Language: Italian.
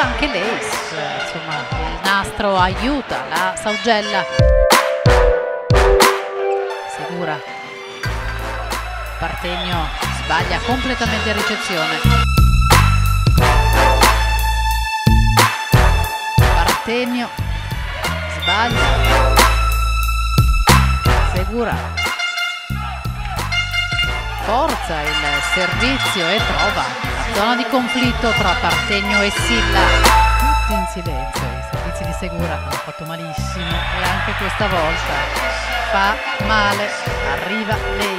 anche l'Ace, insomma il nastro aiuta la Saugella. Segura. Partegno sbaglia completamente ricezione. Partegno sbaglia. Segura forza il servizio e trova la zona di conflitto tra Partegno e Silla. Tutti in silenzio, i servizi di Segura hanno fatto malissimo e anche questa volta fa male, arriva l'Ace.